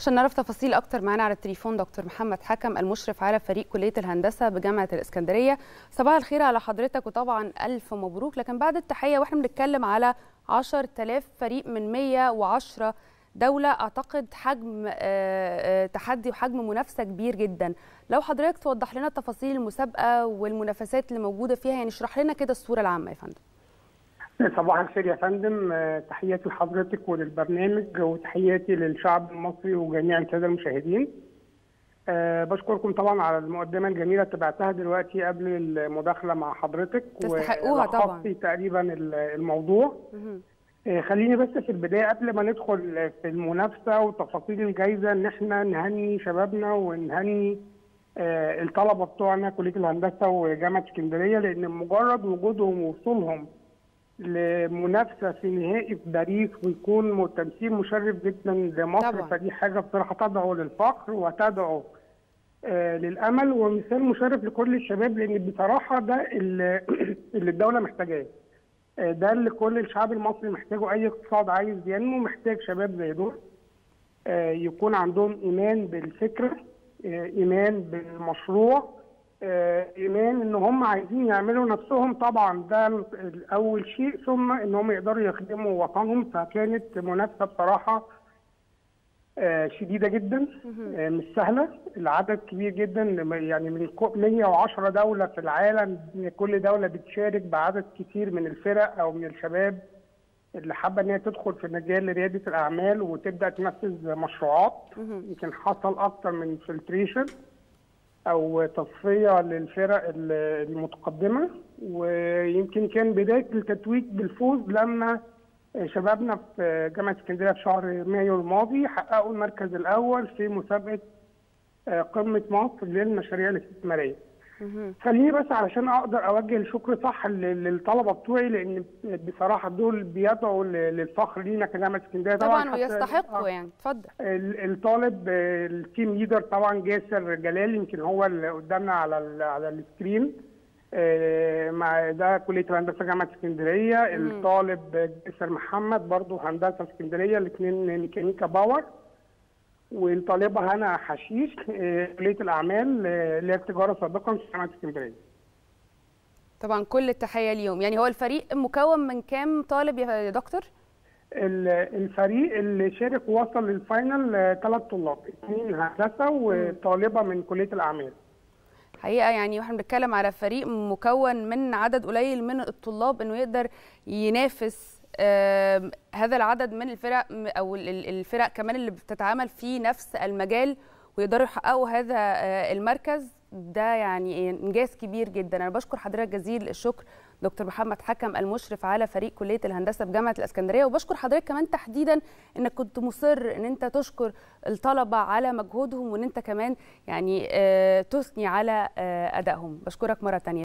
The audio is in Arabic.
عشان نعرف تفاصيل أكتر معانا على التليفون دكتور محمد حكم المشرف على فريق كلية الهندسة بجامعة الإسكندرية. صباح الخير على حضرتك وطبعا ألف مبروك. لكن بعد التحية وإحنا بنتكلم على 10000 فريق من 110 دولة أعتقد حجم تحدي وحجم منافسة كبير جدا. لو حضرتك توضح لنا تفاصيل المسابقة والمنافسات اللي موجودة فيها يعني اشرح لنا كده الصورة العامة يا فندم. صباح الخير يا فندم تحياتي لحضرتك وللبرنامج وتحياتي للشعب المصري وجميع السادة المشاهدين. أه بشكركم طبعا على المقدمة الجميلة تبعتها دلوقتي قبل المداخلة مع حضرتك تستحقوها طبعا تقريبا الموضوع. أه خليني بس في البداية قبل ما ندخل في المنافسة وتفاصيل الجائزه إن إحنا نهني شبابنا ونهني أه الطلبة بتوعنا كلية الهندسة وجامعة اسكندرية لأن مجرد وجودهم ووصولهم لمنافسة في نهائي في باريس ويكون تمثيل مشرف جدا لمصر. طبعا. فدي حاجة بصراحة تدعو للفخر وتدعو آه للأمل ومثال مشرف لكل الشباب لأن بصراحة ده اللي, اللي الدولة محتاجاه. آه ده اللي كل الشعب المصري محتاجه. أي اقتصاد عايز ينمو محتاج شباب زي دول آه يكون عندهم إيمان بالفكرة إيمان بالمشروع إيمان إن هم عايزين يعملوا نفسهم طبعا. ده اول شيء. ثم إن هم يقدروا يخدموا وطنهم. فكانت منافسة بصراحة شديدة جدا مش سهلة. العدد كبير جدا. يعني من 110 دولة في العالم. كل دولة بتشارك بعدد كتير من الفرق أو من الشباب اللي حابة إن هي تدخل في مجال ريادة الأعمال وتبدأ تنفذ مشروعات. يمكن حصل أكتر من فلتريشن أو تصفية للفرق المتقدمة ويمكن كان بداية التتويج بالفوز لما شبابنا في جامعة اسكندرية في شهر مايو الماضي حققوا المركز الأول في مسابقة قمة مصر للمشاريع الاستثمارية. خليني بس علشان أقدر أوجه الشكر صح للطلبة بتوعي لأن بصراحة دول بيدعوا للفخر لينا كجامعة اسكندرية. طبعا, طبعا ويستحقوا يعني. اتفضل. الطالب ال team leader طبعا جاسر جلال يمكن هو اللي قدامنا على ال على ال screen. مع ده كلية الهندسة جامعة اسكندرية. الطالب جاسر محمد برضه هندسة اسكندرية الاثنين ميكانيكا power. والطالبه هنا حشيش كلية الأعمال اللي هي التجارة سابقا في جامعه اسكندرية. طبعا كل التحية ليهم، يعني هو الفريق مكون من كام طالب يا دكتور؟ الفريق اللي شارك ووصل لل final ثلاث طلاب، اثنين هندسة وطالبة من كلية الأعمال. حقيقة يعني وإحنا بنتكلم على فريق مكون من عدد قليل من الطلاب إنه يقدر ينافس آه هذا العدد من الفرق أو الفرق كمان اللي بتتعامل في نفس المجال ويقدروا يحققوا هذا آه المركز ده يعني إنجاز كبير جدا. أنا بشكر حضرتك جزيل الشكر دكتور محمد حكم المشرف على فريق كلية الهندسة بجامعة الإسكندرية. وبشكر حضرتك كمان تحديدا إنك كنت مصر إن أنت تشكر الطلبة على مجهودهم وإن أنت كمان يعني آه تثني على أدائهم. بشكرك مرة ثانية